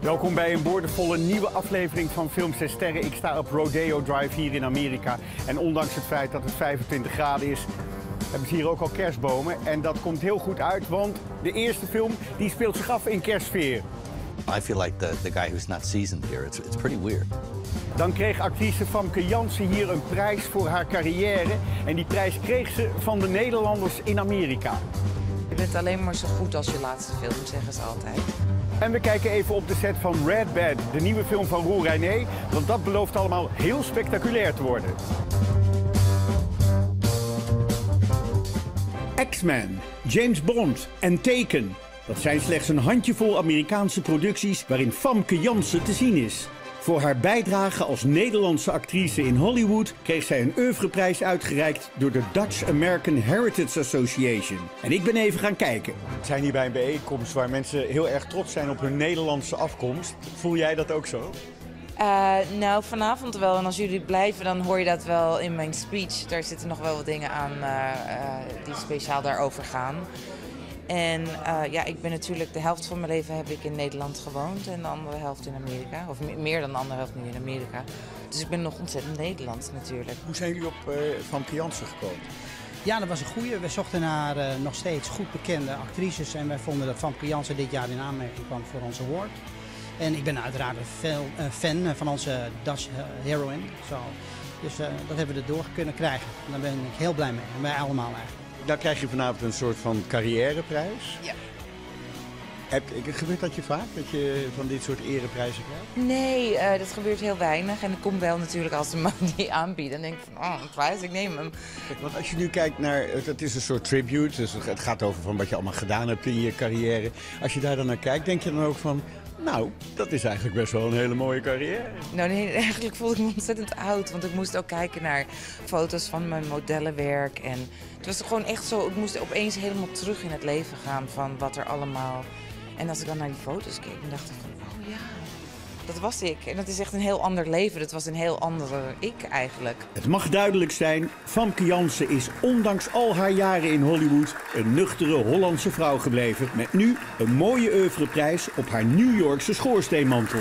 Welkom bij een boordevolle nieuwe aflevering van Films en Sterren. Ik sta op Rodeo Drive hier in Amerika. En ondanks het feit dat het 25 graden is, hebben ze hier ook al kerstbomen. En dat komt heel goed uit, want de eerste film die speelt zich af in kerstsfeer. I feel like the, the guy who's not seasoned here. It's, it's pretty weird. Dan kreeg actrice Famke Jansen hier een prijs voor haar carrière. En die prijs kreeg ze van de Nederlanders in Amerika. Je bent alleen maar zo goed als je laatste film, zeggen ze altijd. En we kijken even op de set van Red Bad, de nieuwe film van Roel René. Want dat belooft allemaal heel spectaculair te worden. X-Men, James Bond en Taken. Dat zijn slechts een handjevol Amerikaanse producties waarin Famke Jansen te zien is. Voor haar bijdrage als Nederlandse actrice in Hollywood kreeg zij een oeuvreprijs uitgereikt door de Dutch American Heritage Association. En ik ben even gaan kijken. We zijn hier bij een bijeenkomst waar mensen heel erg trots zijn op hun Nederlandse afkomst. Voel jij dat ook zo? Uh, nou, vanavond wel. En als jullie blijven, dan hoor je dat wel in mijn speech. Daar zitten nog wel wat dingen aan uh, uh, die speciaal daarover gaan. En uh, ja, ik ben natuurlijk de helft van mijn leven heb ik in Nederland gewoond en de andere helft in Amerika. Of meer dan de andere helft nu in Amerika. Dus ik ben nog ontzettend Nederlands natuurlijk. Hoe zijn jullie op uh, Van Jansen gekomen? Ja, dat was een goede. We zochten naar uh, nog steeds goed bekende actrices en wij vonden dat Van Jansen dit jaar in aanmerking kwam voor onze award. En ik ben uiteraard een fan van onze Dutch heroine. Zo. Dus dat hebben we erdoor kunnen krijgen. En daar ben ik heel blij mee. En wij allemaal eigenlijk daar krijg je vanavond een soort van carrièreprijs. Ja. Heb, gebeurt dat je vaak, dat je van dit soort ereprijzen krijgt? Nee, uh, dat gebeurt heel weinig. En ik kom wel natuurlijk als de man die aanbiedt. Dan denk ik van, oh, een prijs, ik neem hem. Want als je nu kijkt naar, het is een soort tribute. Dus het gaat over van wat je allemaal gedaan hebt in je carrière. Als je daar dan naar kijkt, denk je dan ook van... Nou, dat is eigenlijk best wel een hele mooie carrière. Nou, nee, eigenlijk voelde ik me ontzettend oud. Want ik moest ook kijken naar foto's van mijn modellenwerk. En het was gewoon echt zo, ik moest opeens helemaal terug in het leven gaan van wat er allemaal... En als ik dan naar die foto's keek, dan dacht ik van, oh ja, dat was ik. En dat is echt een heel ander leven. Dat was een heel andere ik eigenlijk. Het mag duidelijk zijn, Famke Jansen is ondanks al haar jaren in Hollywood... een nuchtere Hollandse vrouw gebleven. Met nu een mooie oeuvreprijs op haar New Yorkse schoorsteenmantel.